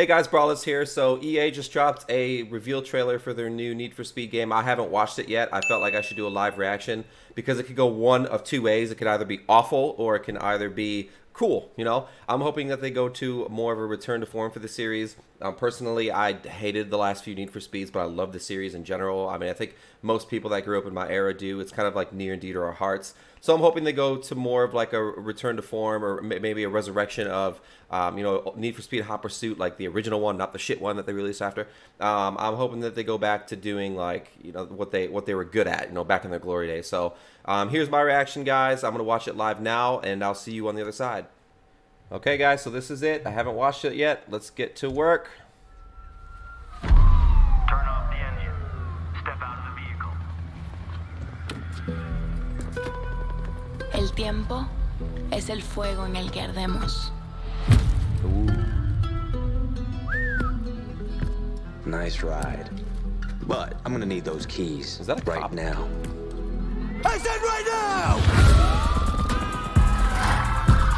Hey guys, Brallus here. So EA just dropped a reveal trailer for their new Need for Speed game. I haven't watched it yet. I felt like I should do a live reaction because it could go one of two ways. It could either be awful or it can either be cool. You know, I'm hoping that they go to more of a return to form for the series. Um, personally, I hated the last few Need for Speeds, but I love the series in general. I mean, I think most people that grew up in my era do. It's kind of like near and dear to our hearts. So I'm hoping they go to more of like a return to form or maybe a resurrection of, um, you know, Need for Speed Hot Pursuit, like the original one, not the shit one that they released after. Um, I'm hoping that they go back to doing like, you know, what they what they were good at, you know, back in their glory days. So um, here's my reaction, guys. I'm gonna watch it live now, and I'll see you on the other side. Okay, guys, so this is it. I haven't watched it yet. Let's get to work. El tiempo es el fuego en el que ardemos. Nice ride. But I'm gonna need those keys Is that a right cop? now. I said right now!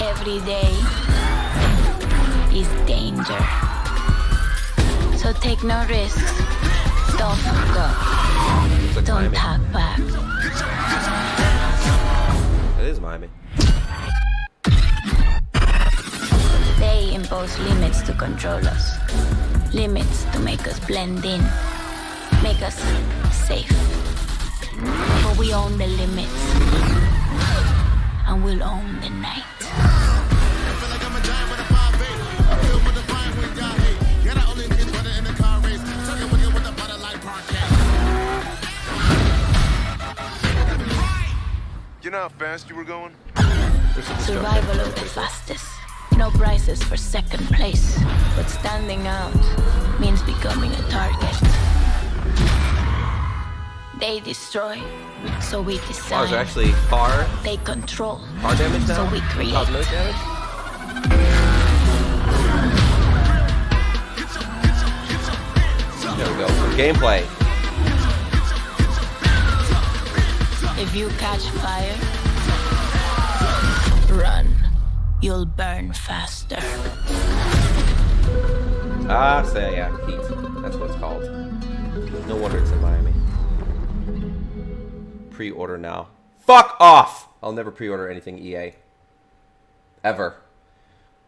Every day is danger. So take no risks. Don't fuck up. Don't Miami. talk back. Is Miami. They impose limits to control us. Limits to make us blend in. Make us safe. But we own the limits. And we'll own the night. Know how fast you were going? There's some destruction. Survival of the fastest. No prizes for second place. But standing out means becoming a target. They destroy, so we Cars design. are actually car They control, car damage now. so we create. Cosmetic damage. There we go. Gameplay. If you catch fire, run. You'll burn faster. Ah, so yeah, heat. That's what it's called. No wonder it's in Miami. Pre-order now. Fuck off! I'll never pre-order anything EA. Ever.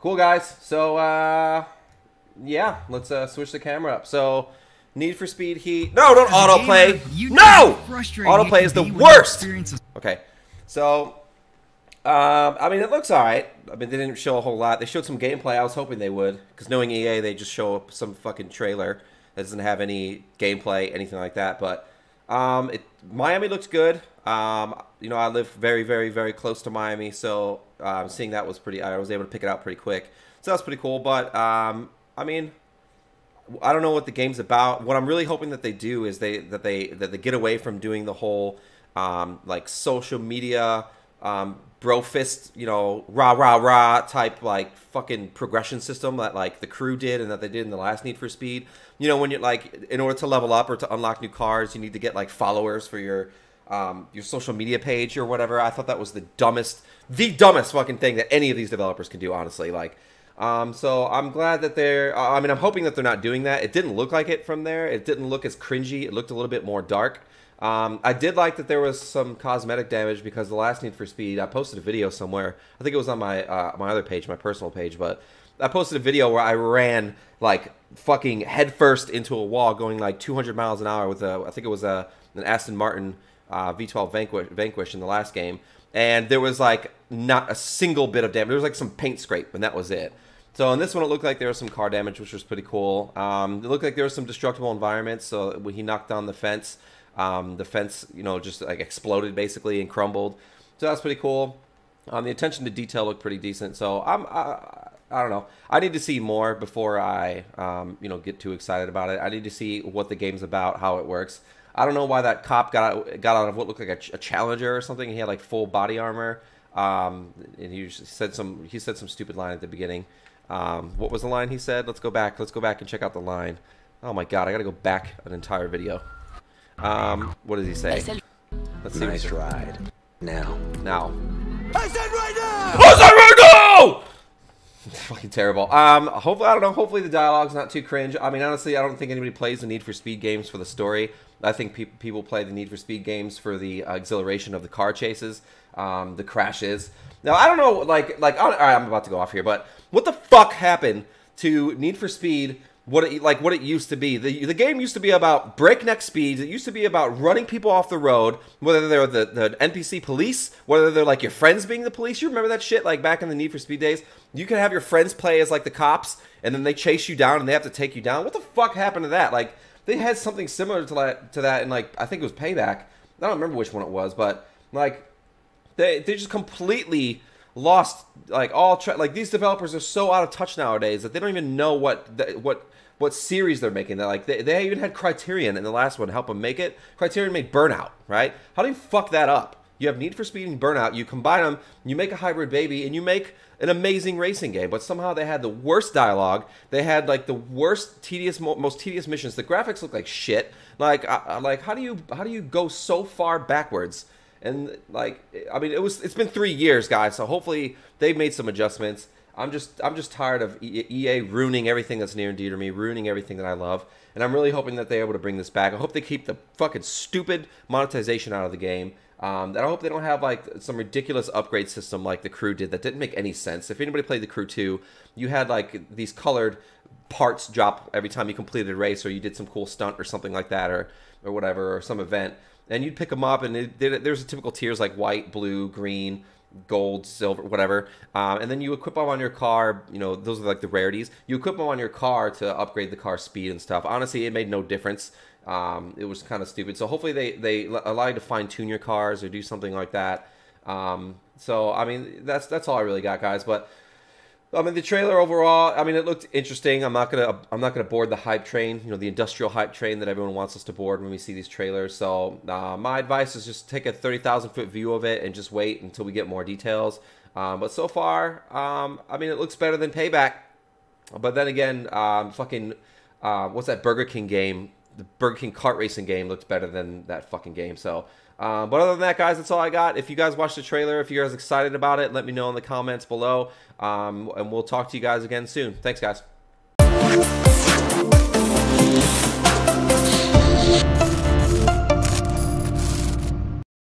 Cool guys. So uh yeah, let's uh switch the camera up. So Need for Speed Heat. No, don't As a autoplay. gamer, you No! how frustrating Autoplay is the be when you worst. Okay. So um, I mean, it looks all right. I mean, they didn't show a whole lot. They showed some gameplay. I was hoping they would, because knowing EA, they just show up some fucking trailer that doesn't have any gameplay, anything like that. But um, it, Miami looks good. Um, you know, I live very, very, very close to Miami, so um, seeing that was pretty. I was able to pick it out pretty quick, so that's pretty cool. But um, I mean, I don't know what the game's about. What I'm really hoping that they do is they that they that they get away from doing the whole um, like social media um, bro fist, you know, rah rah rah type like fucking progression system that like the crew did and that they did in the last Need for Speed. You know, when you're like in order to level up or to unlock new cars, you need to get like followers for your um, your social media page or whatever. I thought that was the dumbest, the dumbest fucking thing that any of these developers can do. Honestly, like. Um, so I'm glad that they're. I mean, I'm hoping that they're not doing that. It didn't look like it from there. It didn't look as cringy. It looked a little bit more dark. Um, I did like that there was some cosmetic damage because the last Need for Speed. I posted a video somewhere. I think it was on my uh, my other page, my personal page, but I posted a video where I ran like fucking headfirst into a wall, going like 200 miles an hour with a. I think it was a an Aston Martin uh, V12 Vanquish, Vanquish in the last game, and there was like not a single bit of damage. There was like some paint scrape, and that was it. So in this one, it looked like there was some car damage, which was pretty cool. Um, it looked like there was some destructible environments. So when he knocked down the fence, um, the fence, you know, just like exploded basically and crumbled. So that's pretty cool. Um, the attention to detail looked pretty decent. So I'm, I, I don't know. I need to see more before I, um, you know, get too excited about it. I need to see what the game's about, how it works. I don't know why that cop got out, got out of what looked like a, a Challenger or something. He had like full body armor, um, and he said some he said some stupid line at the beginning. Um, what was the line he said? Let's go back. Let's go back and check out the line. Oh my god, I gotta go back an entire video. Um, what does he say? Es el Let's see. Nice ride. Now. Now. I said right now! What's that right now? fucking terrible. Um, hopefully, I don't know. Hopefully, the dialogue's not too cringe. I mean, honestly, I don't think anybody plays the Need for Speed games for the story. I think pe- people play the Need for Speed games for the uh, exhilaration of the car chases, um, the crashes. Now, I don't know, like, like, all right, I'm about to go off here, but what the fuck happened to Need for Speed? What it like what it used to be. The the game used to be about breakneck speeds. It used to be about running people off the road, whether they're the, the NPC police, whether they're like your friends being the police. You remember that shit like back in the Need for Speed days? You could have your friends play as like the cops and then they chase you down and they have to take you down. What the fuck happened to that? Like they had something similar to that to that in like I think it was Payback. I don't remember which one it was, but like they they just completely lost like all tra- like these developers are so out of touch nowadays that they don't even know what the, what what series they're making. They're like they, they even had Criterion in the last one help them make it. Criterion made Burnout, right? How do you fuck that up? You have Need for Speed and Burnout. You combine them, you make a hybrid baby, and you make an amazing racing game. But somehow they had the worst dialogue. They had like the worst, tedious, mo- most tedious missions. The graphics look like shit. Like, like how do you how do you go so far backwards? And like, I mean, it was it's been three years, guys. So hopefully they've made some adjustments. I'm just I'm just tired of EA ruining everything that's near and dear to me, ruining everything that I love, and I'm really hoping that they're able to bring this back. I hope they keep the fucking stupid monetization out of the game. Um, and I hope they don't have like some ridiculous upgrade system like the Crew did that didn't make any sense. If anybody played the Crew 2, you had like these colored parts drop every time you completed a race or you did some cool stunt or something like that or or whatever or some event and you'd pick them up and it, there- there's a typical tiers like white blue green gold silver whatever. Um, and then you equip them on your car you know those are like the rarities. You equip them on your car to upgrade the car speed and stuff. Honestly it made no difference. Um, it was kind of stupid. So hopefully they they allow you to fine tune your cars or do something like that. Um, so i mean that's that's all i really got guys. But I mean, the trailer overall. I mean, it looked interesting. I'm not gonna. I'm not gonna board the hype train. You know, the industrial hype train that everyone wants us to board when we see these trailers. So, uh, my advice is just take a thirty thousand foot view of it and just wait until we get more details. Um, but so far, um, I mean, it looks better than Payback. But then again, um, fucking, uh, what's that Burger King game? The Burger King kart racing game looked better than that fucking game. So, uh, but other than that, guys, that's all I got. If you guys watched the trailer, if you guys are excited about it, let me know in the comments below. Um, and we'll talk to you guys again soon. Thanks, guys.